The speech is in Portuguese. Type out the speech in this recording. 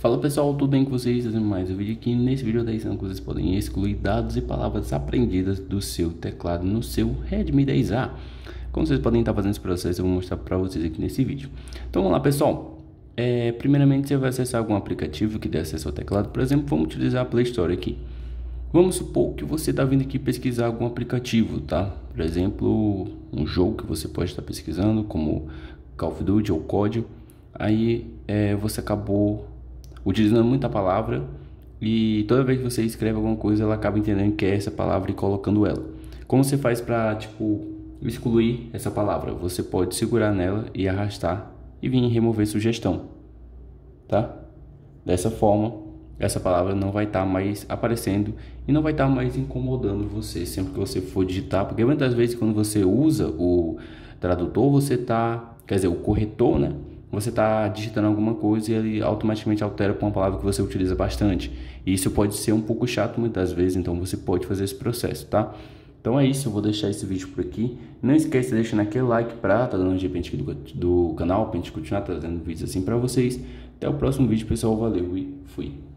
Fala pessoal, tudo bem com vocês? Mais um vídeo aqui. Nesse vídeo eu estou ensinando que vocês podem excluir dados e palavras aprendidas do seu teclado no seu Redmi 10A. Como vocês podem estar fazendo esse processo, eu vou mostrar para vocês aqui nesse vídeo. Então vamos lá pessoal. É, primeiramente você vai acessar algum aplicativo que dê acesso ao teclado. Por exemplo, vamos utilizar a Play Store aqui. Vamos supor que você está vindo aqui pesquisar algum aplicativo, tá? Por exemplo, um jogo que você pode estar pesquisando, como Call of Duty ou COD. Aí é, você acabou utilizando muita palavra e toda vez que você escreve alguma coisa, ela acaba entendendo que é essa palavra e colocando ela. Como você faz para tipo excluir essa palavra? Você pode segurar nela e arrastar e vir remover sugestão, tá? Dessa forma, essa palavra não vai estar tá mais aparecendo e não vai estar tá mais incomodando você sempre que você for digitar, porque muitas vezes quando você usa o tradutor, você tá, quer dizer, o corretor, né? Você está digitando alguma coisa e ele automaticamente altera para uma palavra que você utiliza bastante. E isso pode ser um pouco chato muitas vezes, então você pode fazer esse processo, tá? Então é isso, eu vou deixar esse vídeo por aqui. Não esqueça de deixar aquele like para estar tá dando repente do, do canal, para a gente continuar trazendo vídeos assim para vocês. Até o próximo vídeo, pessoal. Valeu e fui.